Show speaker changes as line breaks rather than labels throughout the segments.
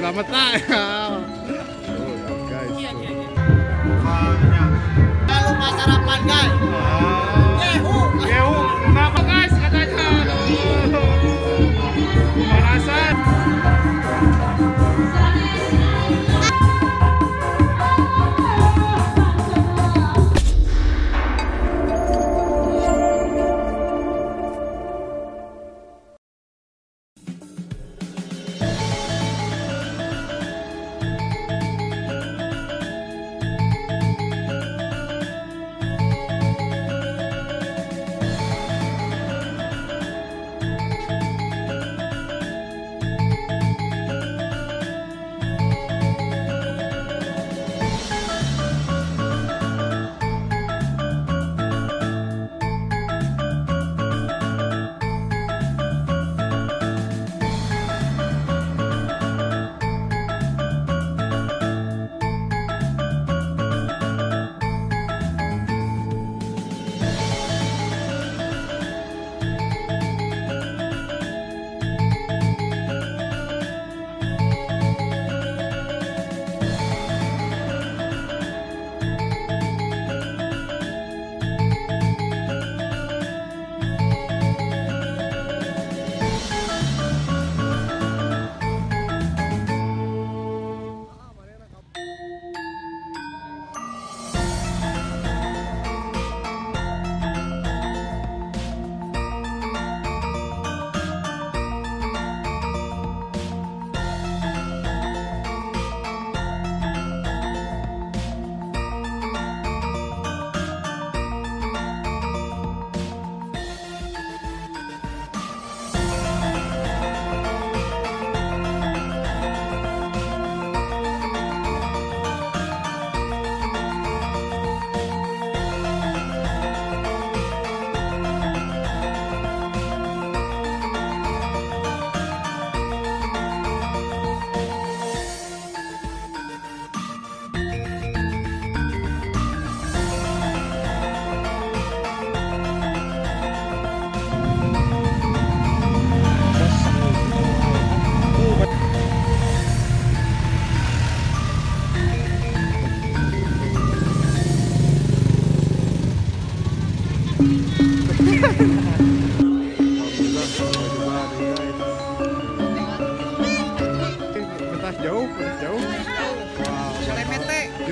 Selamat tak ya. Oh, guys.
Iya, iya, iya. Lupa sarapan guys.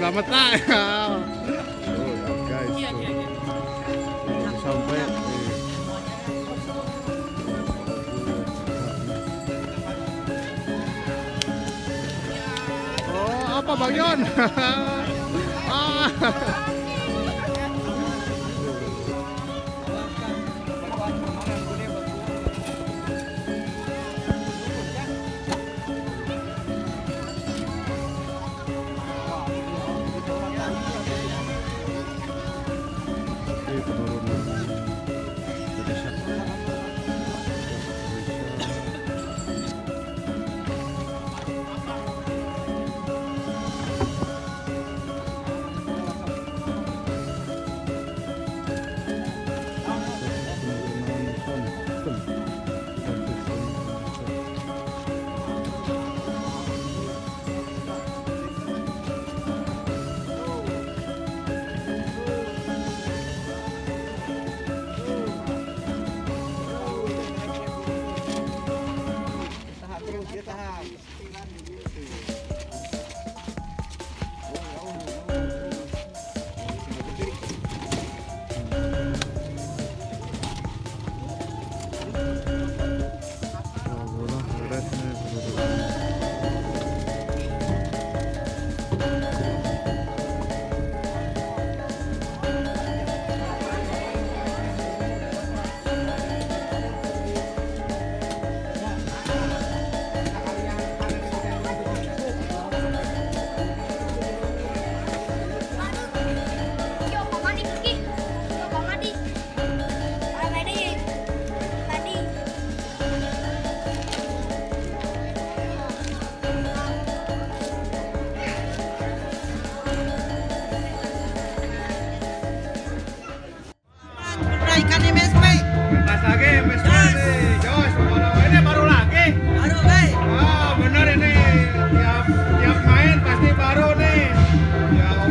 Selamat tak ya. Oh, ya, guys.
Iya, iya, iya.
Sampai. Oh, apa Bang Yon? ah.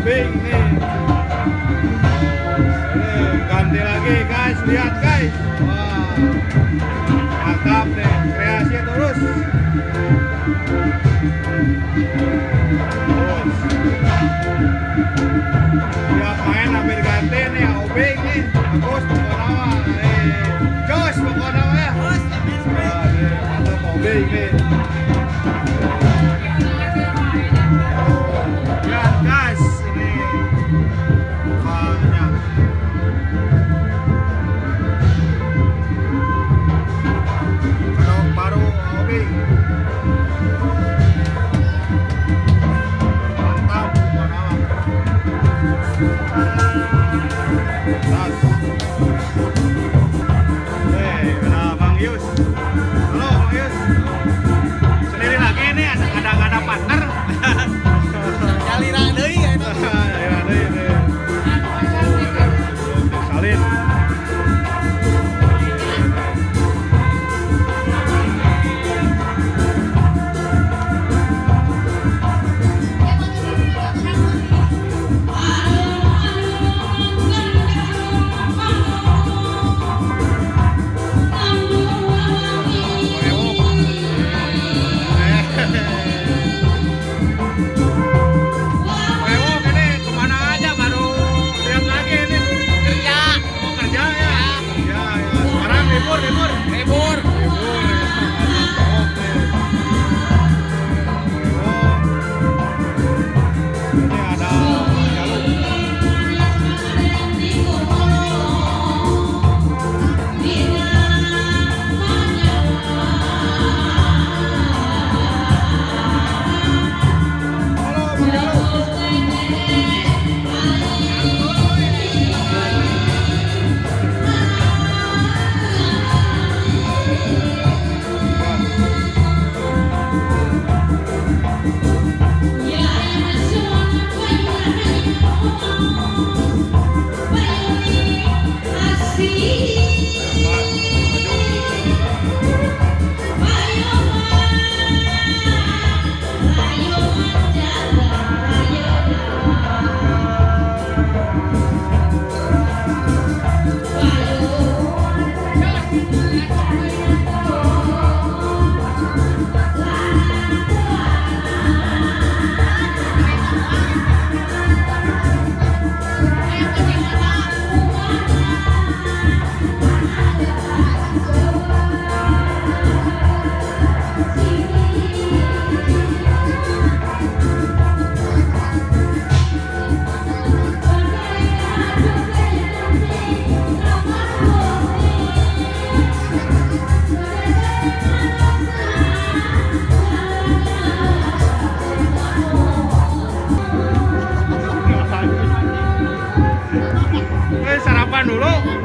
Amen. no,
no.